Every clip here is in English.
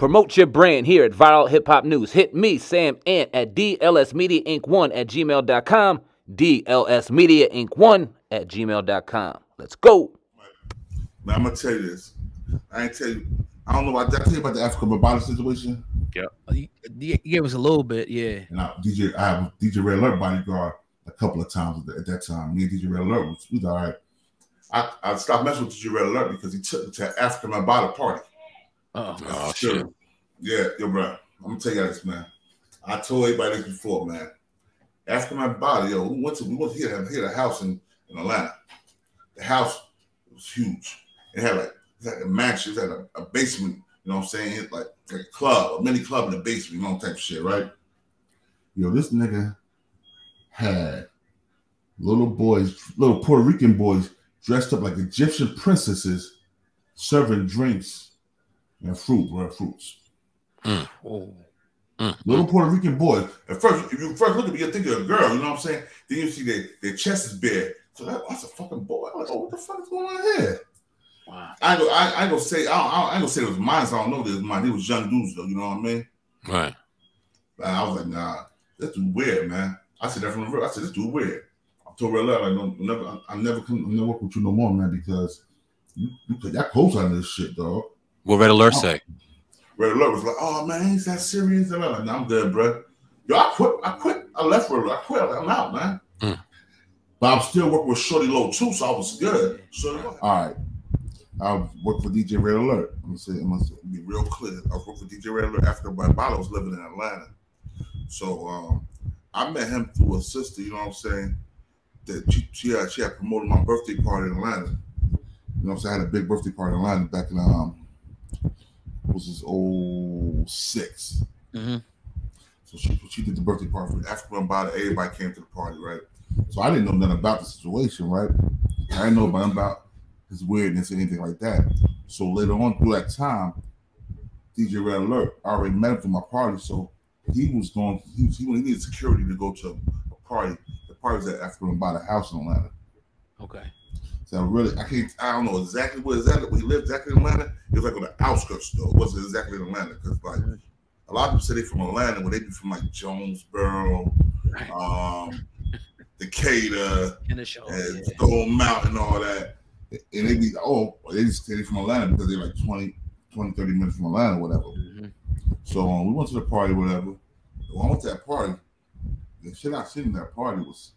Promote your brand here at Viral Hip Hop News. Hit me, Sam Ant, at dlsmediainc1 at gmail.com. DLS Media Inc. 1 at gmail.com. Let's go. Man, I'm gonna tell you this. I ain't tell you. I don't know about that. Tell you about the Afrika Bambaataa situation. Oh, you, you gave us a little bit, yeah. And I, DJ, I have DJ Red Alert bodyguard a couple of times at that time. Me and DJ Red Alert was, was all right. I, I stopped messing with DJ Red Alert because he took me to an Afrika Bambaataa party. Uh-oh. Oh, oh Sure. shit. Yeah, yo, bro. I'm gonna tell you this, man. I told everybody this before, man. After my body, yo, we went to we went here to here a house in, in Atlanta. The house was huge. It had like it had a mansion, it had a, a basement, you know what I'm saying? It like, like a club, a mini club in the basement, you know, type of shit, right? Yo, this nigga had little boys, little Puerto Rican boys dressed up like Egyptian princesses serving drinks and fruit, bro, fruits. Mm. Oh. Mm. Little Puerto Rican boys. At first, if you first look at me, you think you're a girl, you know what I'm saying? Then you see their, their chest is bare. So that, that's a fucking boy. I'm like, oh, what the fuck is going on here? Wow. I ain't gonna, I, I ain't gonna say, I, don't, I ain't gonna say it was mine, so I don't know if it was mine. They was young dudes, though, you know what I mean? Right. And I was like, nah, that's dude weird, man. I said that from the real. I said, this dude weird. I told Red Love, like, no, never, I, I never come, I never work with you no more, man, because you, you put that close on this shit, dog. What Red Alert say? Red Alert was like, "Oh man, is that serious?" And I'm like, "Nah, I'm good, bro. Yo, I quit. I quit. I left Red Alert. I quit. I'm out, man. Mm. But I'm still working with Shorty Low too, so I was good. Shorty Low. All right. I worked for DJ Red Alert. I'm gonna say, I'm gonna be real clear. I worked for DJ Red Alert after my Bala was living in Atlanta. So um, I met him through a sister. You know what I'm saying? That she she had, she had promoted my birthday party in Atlanta. You know what I'm saying? I had a big birthday party in Atlanta back in um was this 06. hmm So she she did the birthday party for African Bambaataa. Everybody came to the party, right? So I didn't know nothing about the situation, right? I didn't know nothing about his weirdness or anything like that. So later on through that time, DJ Red Alert I already met him for my party, so he was going. He, was, he needed security to go to a party. The party was at African Bambaataa house in Atlanta. Okay. So I really, I can't, I don't know exactly where exactly we lived exactly in Atlanta. It was like on the outskirts though. It wasn't exactly in Atlanta because like a lot of people say they from Atlanta, but they be from like Jonesboro, Right. um, Decatur, show. and yeah. Stone Mountain, all that. And they be oh, they just say they from Atlanta because they're like 20, 20, 30 minutes from Atlanta, whatever. Mhm. So um, we went to the party, whatever. When I went to that party, the shit I seen in that party was,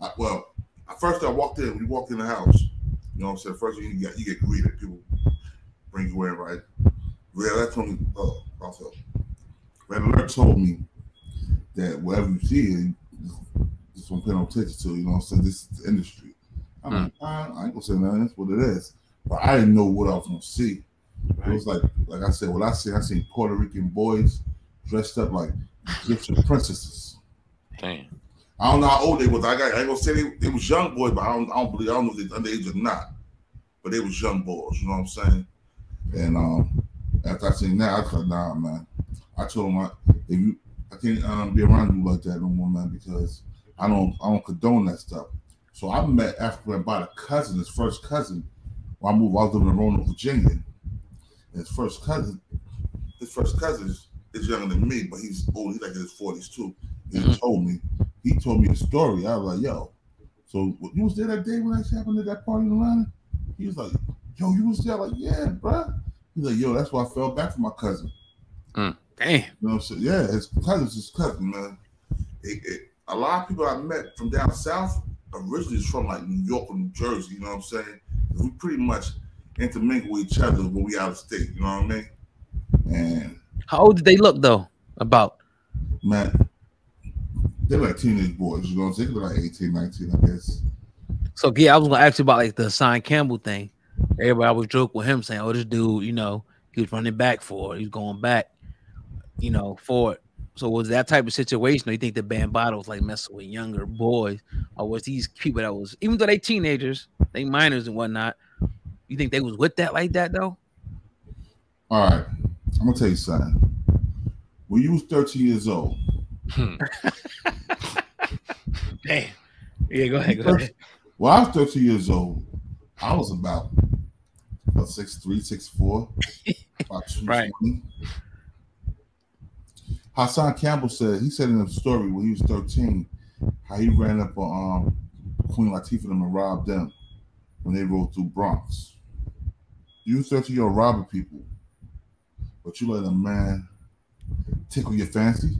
I, well, at first I walked in, we walked in the house. You know what I'm saying? First you get you get greeted, people bring you in, right? Red Alert told me, uh, oh, also, Red Alert told me that whatever you see, just don't pay no attention to. You know what I'm saying? This is the industry. I'm like, I, hmm. I ain't gonna say nothing. That's what it is. But I didn't know what I was gonna see. It was like, like I said, what I see, I seen Puerto Rican boys dressed up like Egyptian princesses. Damn. I don't know how old they was. I got. I ain't gonna say they, they was young boys, but I don't. I don't believe. I don't know if they underage or not. But they was young boys. You know what I'm saying? And um, after I seen that, I like, nah, man. I told him, I, if you, I can't um, be around you like that no more, man, because I don't. I don't condone that stuff. So I met African about a cousin, his first cousin. When I moved, I was living in Roanoke, Virginia. His first cousin, his first cousin is, is younger than me, but he's old. He's like in his forties too. He Mhm. told me he told me the story. I was like, yo, so you was there that day when that happened at that party in Atlanta? He was like, yo, you was there? Like, yeah, bruh. He's like, yo, that's why I fell back for my cousin. Mm, damn. You know what I'm saying? Yeah, his cousin's his cousin, man. It, it, a lot of people I met from down south originally is from like New York or New Jersey, you know what I'm saying? We pretty much intermingle with each other when we out of state, you know what I mean? And How old did they look though? About man, they're like teenage boys, you know what I'm saying? They're like 18, 19, I guess. so yeah, I was gonna ask you about like the Hassan Campbell thing. Everybody was joking with him saying, "Oh, this dude, you know, he was running back for it. He's going back, you know, for it." So was that type of situation? Or you think the Bambaataa was like messing with younger boys, or was these people that was even though they teenagers, they minors and whatnot? You think they was with that like that though? All right, I'm gonna tell you something. When you was 13 years old, Hmm. Damn. Yeah, go ahead. Go ahead. When I was 13 years old, I was about about 6'3, 6'4, about 220. Right. Hassan Campbell said he said in a story when he was 13 how he ran up on um, Queen Latifah and them and robbed them when they rode through Bronx. You 13 year old robbing people, but you let a man tickle your fancy.